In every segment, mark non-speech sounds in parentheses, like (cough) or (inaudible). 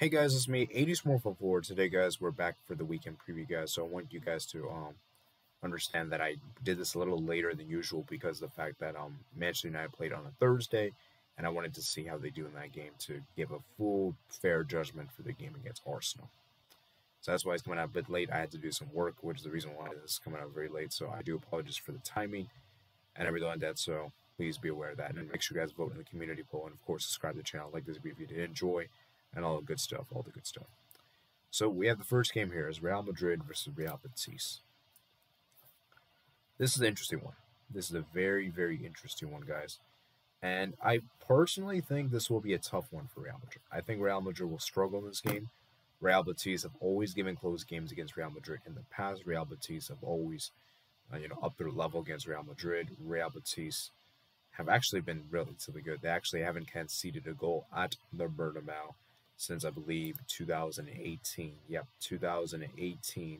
Hey guys, it's me, AD744. Today, guys, we're back for the weekend preview, guys. So I want you guys to um understand that I did this a little later than usual because of the fact that um Manchester United played on a Thursday, and I wanted to see how they do in that game to give a full fair judgment for the game against Arsenal. So that's why it's coming out a bit late. I had to do some work, which is the reason why this is coming out very late. So I do apologize for the timing and everything like that. So please be aware of that. And make sure you guys vote in the community poll. And of course, subscribe to the channel, like this video if you did enjoy, and all the good stuff, all the good stuff. So we have the first game here is Real Madrid versus Real Betis. This is an interesting one. This is a very, very interesting one, guys. And I personally think this will be a tough one for Real Madrid. I think Real Madrid will struggle in this game. Real Betis have always given close games against Real Madrid in the past. Real Betis have always, uh, you know, up their level against Real Madrid. Real Betis have actually been relatively good. They actually haven't conceded a goal at the Bernabeu since I believe 2018. Yep, 2018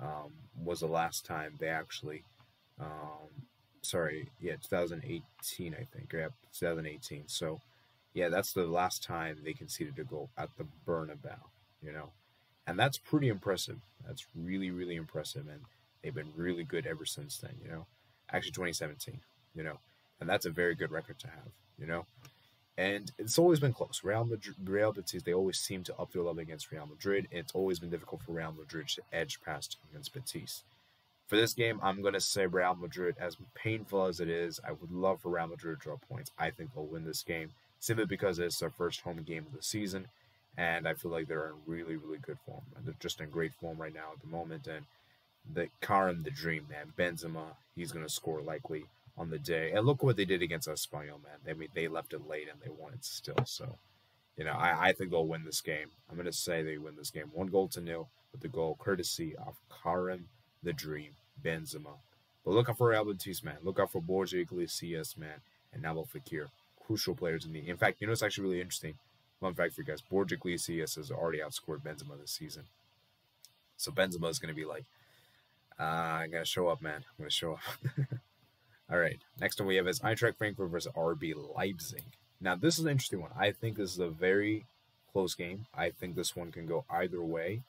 um, was the last time they actually. Um, sorry, yeah, 2018 I think. Yep, 2018. So yeah, that's the last time they conceded a goal at the Bernabeu, you know. And that's pretty impressive. That's really, really impressive. And they've been really good ever since then, you know. Actually, 2017, you know. And that's a very good record to have, you know. And it's always been close. Real Madrid, Real Betis, they always seem to up their level against Real Madrid. It's always been difficult for Real Madrid to edge past against Betis. For this game, I'm going to say Real Madrid, as painful as it is, I would love for Real Madrid to draw points. I think they'll win this game simply because it's their first home game of the season, and I feel like they're in really, really good form. They're just in great form right now at the moment, and the Karim, the dream man, Benzema, he's going to score likely on the day. And look what they did against Espanyol, man. They I mean they left it late and they won it still. So, you know, I, I think they'll win this game. I'm to say they win this game, one goal to nil, with the goal courtesy of Karim, the dream, Benzema. But look out for Real Betis, man. Look out for Borja Iglesias, man, and Nabil Fekir crucial players in the. In fact, you know it's actually really interesting. Fun fact for you guys: Borja Iglesias has already outscored Benzema this season. So Benzema is to be like, uh, "I'm going to show up, man. I'm to show up." (laughs) All right. Next one we have is Eintracht Frankfurt versus RB Leipzig. Now this is an interesting one. I think this is a very close game. I think this one can go either way,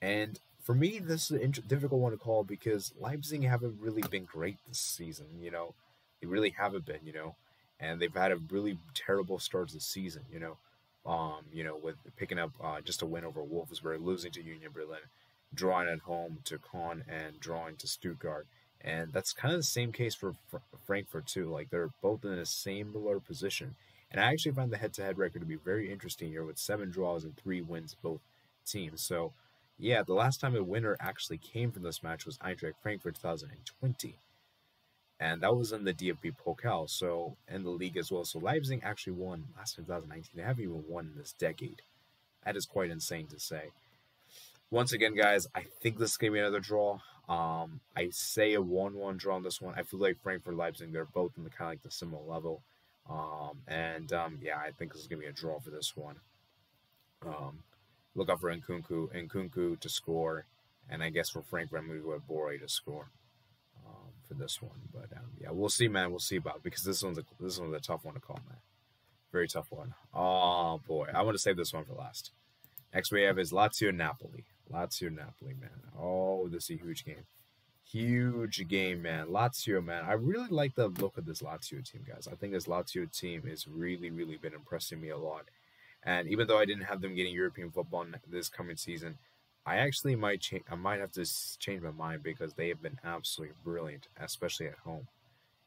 and for me, this is a difficult one to call because Leipzig haven't really been great this season. You know, they really haven't been. You know, and they've had a really terrible start to the season. You know, um, you know, with picking up uh, just a win over Wolfsburg, losing to Union Berlin, drawing at home to Köln, and drawing to Stuttgart. And that's kind of the same case for Fr- Frankfurt too. Like they're both in a similar position. And I actually find the head-to-head record to be very interesting here, with seven draws and three wins both teams. So, yeah, the last time a winner actually came from this match was Eintracht Frankfurt 2020 and that was in the DFB Pokal, so in the league as well. So Leipzig actually won last 2019. They haven't even won in this decade. That is quite insane to say. Once again, guys, I think this is gonna be another draw. Um, I say a one-one draw on this one. I feel like Frankfurt Leipzig, they're both in the kind of like the similar level. Um, and um, yeah, I think this is gonna be a draw for this one. Um, look out for Nkunku, Nkunku to score, and I guess for Frankfurt, I'm gonna go with Borré to score for this one. But um, yeah, we'll see, man. We'll see about because this one's a, this one's a tough one to call, man. Very tough one. Oh boy, I want to save this one for last. Next we have is Lazio Napoli. Lazio Napoli, man. Oh, this is a huge game. Huge game, man. Lazio, man. I really like the look of this Lazio team, guys. I think this Lazio team is really, really been impressing me a lot. And even though I didn't have them getting European football this coming season, I actually might change. I might have to change my mind because they have been absolutely brilliant, especially at home.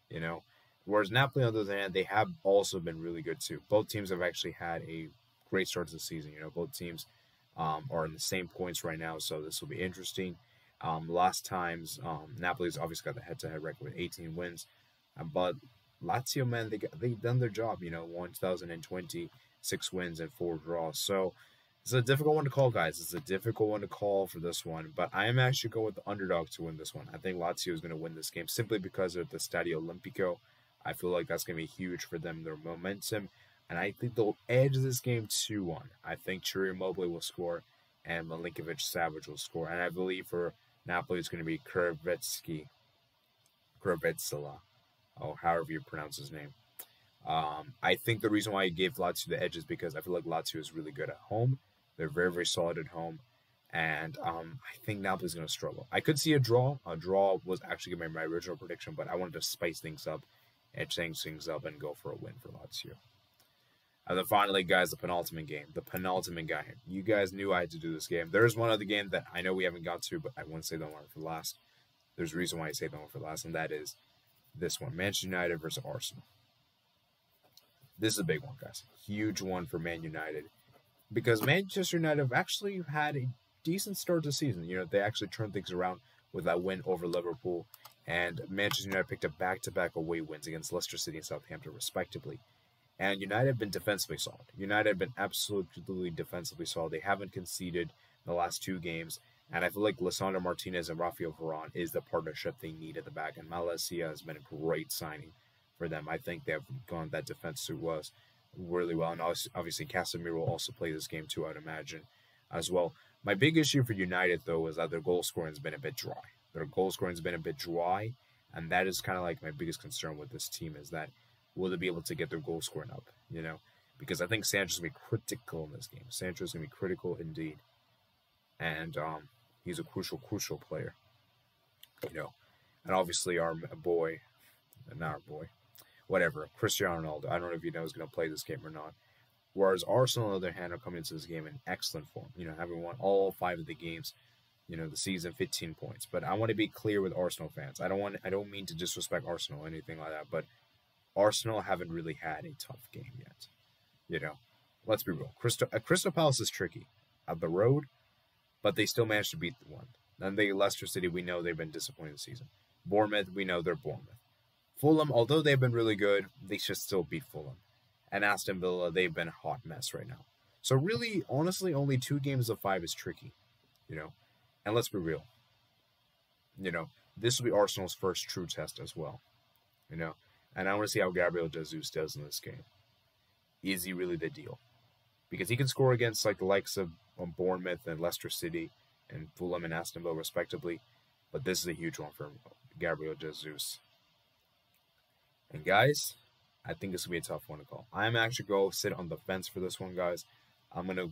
You know, whereas Napoli, on the other hand, they have also been really good too. Both teams have actually had a great start to the season. You know, both teams um, are in the same points right now, so this will be interesting. Um, last times, um, Napoli's obviously got the head-to-head record with 18 wins, uh, but Lazio, man, they got, they've done their job. You know, 1,020, six wins and four draws. So it's a difficult one to call, guys. It's a difficult one to call for this one, but I am actually going with the underdog to win this one. I think Lazio is going to win this game simply because of the Stadio Olimpico. I feel like that's going to be huge for them, their momentum, and I think they'll edge this game 2 1. I think Ciro Immobile will score and Milinkovic-Savic will score, and I believe for Napoli it's going to be Kravetsky, Kravetsila, oh, however you pronounce his name. Um, I think the reason why I gave Lazio the edge is because I feel like Lazio is really good at home. They're very, very solid at home. And um, I think Napoli is going to struggle. I could see a draw. A draw was actually going to be my original prediction, but I wanted to spice things up and change things up and go for a win for Lazio. Uh, and then finally, guys, the penultimate game. The penultimate game. You guys knew I had to do this game. There is one other game that I know we haven't got to, but I wouldn't say that one for last. There's a reason why I say that one for last, and that is this one Manchester United versus Arsenal. This is a big one, guys. Huge one for Man United. Because Manchester United have actually had a decent start to the season. You know, they actually turned things around with that win over Liverpool. And Manchester United picked up back to back away wins against Leicester City and Southampton, respectively. And United have been defensively solid. United have been absolutely defensively solid. They haven't conceded in the last two games. And I feel like Lisandro Martinez and Rafael Varane is the partnership they need at the back. And Malacia has been a great signing for them. I think they've gone that defense was really well. And obviously, Casemiro will also play this game too, I'd imagine, as well. My big issue for United, though, is that their goal scoring has been a bit dry. Their goal scoring has been a bit dry. And that is kind of like my biggest concern with this team is that will they be able to get their goal scoring up? You know, because I think Sancho's gonna be critical in this game. Sancho's gonna be critical indeed, and um, he's a crucial, crucial player. You know, and obviously our boy, not our boy, whatever, Cristiano Ronaldo. I don't know if you know is gonna play this game or not. Whereas Arsenal, on the other hand, are coming into this game in excellent form. You know, having won all five of the games, you know, the season, 15 points. But I want to be clear with Arsenal fans. I don't want, I don't mean to disrespect Arsenal or anything like that. But Arsenal haven't really had a tough game yet. You know, let's be real. Crystal, uh, Crystal Palace is tricky at the road, but they still managed to beat the one. Then they Leicester City, we know they've been disappointing this season. Bournemouth, we know they're Bournemouth. Fulham, although they've been really good, they should still beat Fulham. And Aston Villa, they've been a hot mess right now. So really, honestly, only two games of five is tricky, you know. And let's be real. You know, this will be Arsenal's first true test as well. You know, and I want to see how Gabriel Jesus does in this game. Is he really the deal? Because he can score against like the likes of um, Bournemouth and Leicester City and Fulham and Aston Villa, respectively. But this is a huge one for Gabriel Jesus. And guys, I think this will be a tough one to call. I'm actually going to sit on the fence for this one, guys. I'm going to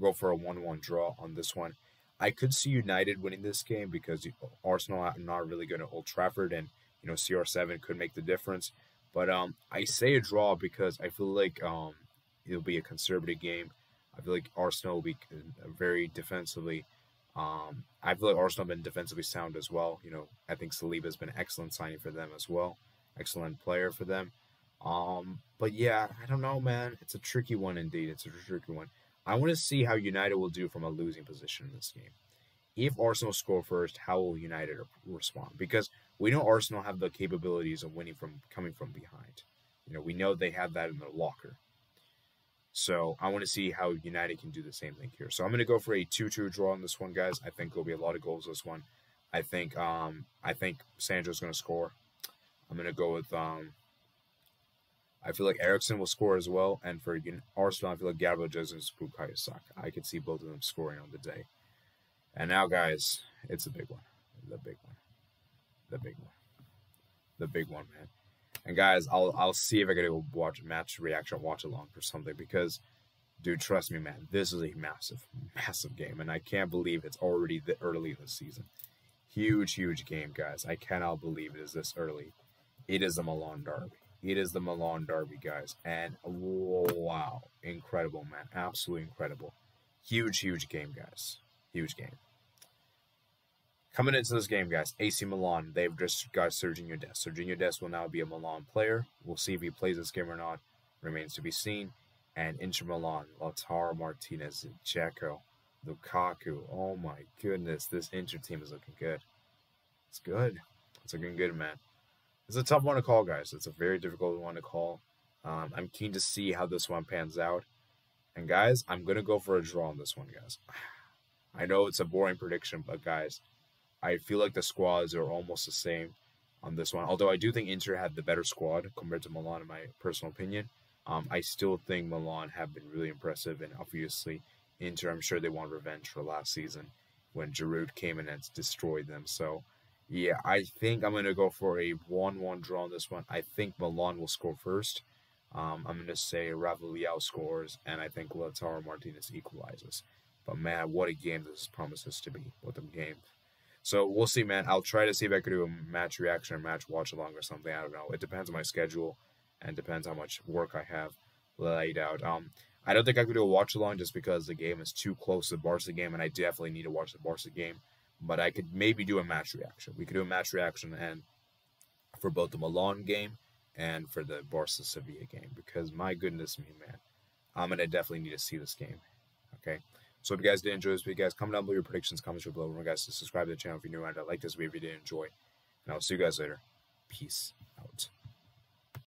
go for a 1 1 draw on this one. I could see United winning this game because Arsenal are not really good at Old Trafford, and you know CR7 could make the difference. But um, I say a draw because I feel like um, it'll be a conservative game. I feel like Arsenal will be very defensively. Um, I feel like Arsenal been defensively sound as well. You know, I think Saliba has been an excellent signing for them as well, excellent player for them. Um, but yeah, I don't know, man. It's a tricky one indeed. It's a tricky one. I want to see how United will do from a losing position in this game. If Arsenal score first, how will United respond? Because we know Arsenal have the capabilities of winning from coming from behind. You know, we know they have that in their locker. So I want to see how United can do the same thing here. So I'm going to go for a 2-2 draw on this one, guys. I think there'll be a lot of goals this one. I think um I think Sancho's going to score. I'm going to go with um I feel like Eriksen will score as well, and for Arsenal, I feel like Gabriel Jesus and Bukayo Saka. I could see both of them scoring on the day. And now, guys, it's a big one. The big one the big one, the big one, man. And guys, I'll I'll see if I can go watch match reaction, watch along for something because, dude, trust me, man, this is a massive, massive game, and I can't believe it's already the early the season. Huge, huge game, guys. I cannot believe it is this early. It is the Milan Derby. It is the Milan Derby, guys, and wow, incredible, man, absolutely incredible. Huge, huge game, guys. Huge game. Coming into this game, guys, AC Milan, they've just got Sergiño Dest. Sergiño Dest will now be a Milan player. We'll see if he plays this game or not. Remains to be seen. And Inter Milan, Lautaro Martinez, Dzeko, Lukaku. Oh my goodness, this Inter team is looking good. It's good. It's looking good, man. It's a tough one to call, guys. It's a very difficult one to call. Um, I'm keen to see how this one pans out. And guys, I'm gonna go for a draw on this one, guys. I know it's a boring prediction, but guys, I feel like the squads are almost the same on this one. Although I do think Inter had the better squad compared to Milan, in my personal opinion. Um, I still think Milan have been really impressive, and obviously Inter, I'm sure they want revenge for last season when Giroud came in and destroyed them. So, yeah, I think I'm going to go for a 1-1 draw on this one. I think Milan will score first. Um, I'm going to say Rafa Leao scores, and I think Lautaro Martinez equalizes. But man, what a game this promises to be. What a game. So we'll see, man. I'll try to see if I could do a match reaction or match watch along or something. I don't know. It depends on my schedule and depends how much work I have laid out. Um, I don't think I could do a watch along just because the game is too close to the Barca game, and I definitely need to watch the Barca game. But I could maybe do a match reaction. We could do a match reaction and for both the Milan game and for the Barca Sevilla game because my goodness me, man, I'm gonna definitely need to see this game. Okay. So if you guys did enjoy this video, guys, comment down below your predictions, comments below. Remember, guys, to subscribe to the channel if you're new and I like this video if you did enjoy. And I'll see you guys later. Peace out.